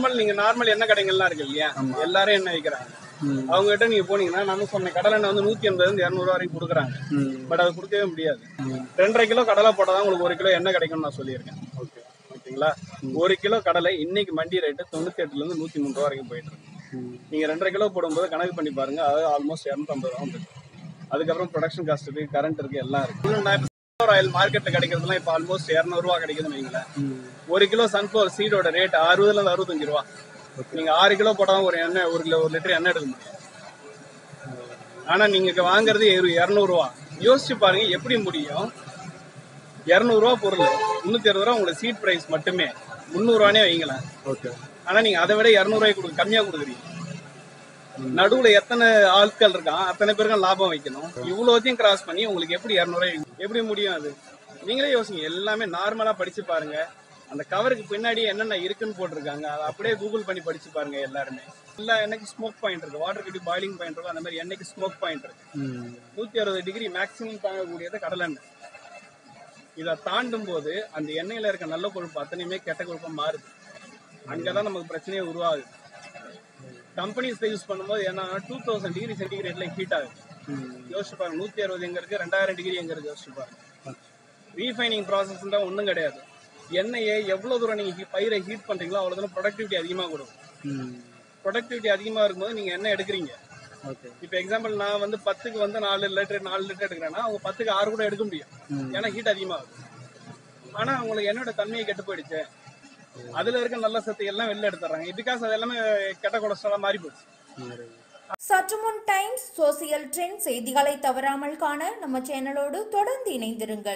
Normal நீங்க normal எண்ணெய் கடைகள்லாம் இருக்கு இல்லையா? எல்லாரும் எண்ணெய் விற்கிறாங்க. அவங்க கிட்ட நீங்க போனீங்கன்னா நான் சொன்ன கடலை எண்ணெய் வந்து நூத்தி எண்பதுல இருந்து இரநூறு வரைக்கும் கொடுக்குறாங்க. பட் அது கொடுக்கவே முடியாது. ரெண்டரை கிலோ கடலை போட்டாதான் உங்களுக்கு ஒரு கிலோ எண்ணெய் கிடைக்கும்னு நான் சொல்லியிருக்கேன். ஓகே. ஓகேங்களா? ஒரு கிலோ கடலை இன்னைக்கு மண்டி ரேட்டு தொண்ணூத்தி எட்டுல இருந்து நூத்தி மூணு ரூபா வரைக்கும் போயிட்டு இருக்கு. நீங்க ரெண்டரை கிலோ போடும்போது கணக்கு பண்ணி பாருங்க அது ஆல்மோஸ்ட் இரநூத்தம்பது ரூபா வந்துருக்கு அதுக்கப்புறம் ப்ரொடக்ஷன் காஸ்ட் இருக்கு கரண்ட் இருக்கு எல்லாம் இருக்கு. இப்போ ஆயில் மார்க்கெட்ல கிடைக்கிறதுலாம் இப்போ ஆல்மோஸ்ட் இரநூறுவா கிடைக்குதுன்னு வைங்களேன். ஒரு கிலோ சன்ஃபிளவர் சீடோட ரேட் அறுபதுல இருந்து அறுபத்தஞ்சு ரூபா. நீங்க ஆறு கிலோ போட்டாலும் ஒரு எண்ணெய் ஒரு கிலோ ஒரு லிட்டர் எண்ணெய் எடுக்க முடியும் ஆனா நீங்க வாங்குறது இரு- இரநூறுவா யோசிச்சு பாருங்க எப்படி முடியும்? இரநூறுவா பொருள் முந்நூத்தி அறுபது ரூபா உங்களுக்கு சீட் பிரைஸ் மட்டுமே. முந்நூறுவானே வைங்களேன். ஓகே. ஆனா நீங்க அதை விட இரநூறுவாய் கொடு கம்மியா கொடுக்குறீங்க. நடுவுல எத்தனை ஆட்கள் இருக்கான் அத்தனை பேருக்கும் லாபம் வைக்கணும். இவ்வளோத்தையும் கிராஸ் பண்ணி உங்களுக்கு எப்படி இரநூறுவாய் எப்படி முடியும் அது? நீங்களே யோசிங்க. எல்லாமே நார்மலா படிச்சு பாருங்க. அந்த கவருக்கு பின்னாடி என்னென்ன இருக்குன்னு போட்டிருக்காங்க. அதை அப்படியே கூகுள் பண்ணி படிச்சு பாருங்க எல்லாருமே. எல்லா எண்ணெய்க்கு ஸ்மோக் பாயிண்ட் இருக்கு? வாட்டர் கட்டி பாயிலிங் பாயிண்ட் இருக்கும் அந்த மாதிரி எண்ணெய்க்கு ஸ்மோக் பாயிண்ட் இருக்கு. நூத்தி அறுபது டிகிரி மேக்ஸிமம் தாங்கக்கூடியது கடலெண்ணெய் இதை தாண்டும் போது அந்த எண்ணெயில இருக்க நல்ல கொழுப்பு அத்தனையுமே கெட்ட கொழுப்பா மாறுது. அங்கதான் நமக்கு பிரச்சனையே உருவாகுது. கம்பெனிஸ் யூஸ் பண்ணும்போது என்ன டூ தௌசண்ட் டிகிரி சென்டிகிரேட்ல ஹீட் ஆகுது. யோசிச்சு பாருங்க நூத்தி அறுபது எங்க இருக்கு ரெண்டாயிரம் டிகிரி எங்க இருக்கு யோசிச்சு பாருங்க. ரீஃபைனிங் ப்ராசஸ் தான் ஒன்றும் கிடையாது. எண்ணெயை எவ்வளவு தூரம் நீங்க heat- பயிரை ஹீட் பண்றீங்களோ அவ்வளவு தூரம் ப்ரொடக்டிவிட்டி அதிகமா கொடுக்கும். ப்ரொடக்டிவிட்டி அதிகமா இருக்கும்போது நீங்க எண்ணெய் எடுக்கிறீங்க. ஓகே இப்போ எக்ஸாம்பிள் நான் வந்து பத்துக்கு வந்து நாலு லிட்டர் நாலு லிட்டர் எடுக்கிறேன்னா அவங்க பத்துக்கு ஆறு கூட எடுக்க முடியும். ஏன்னா ஹீட் அதிகமாகுது. ஆனா உங்களுக்கு என்னோட தன்மையை கெட்டு போயிடுச்சு. அதுல இருக்க நல்ல சத்து எல்லாம் வெளில எடுத்துறாங்க பிகாஸ் அது எல்லாமே கெட்ட கொலஸ்ட்ராலா மாறி போச்சு. சற்று முன் டைம்ஸ் சோசியல் ட்ரெண்ட் செய்திகளை தவறாமல் காண நம்ம சேனலோடு தொடர்ந்து இணைந்திருங்கள்.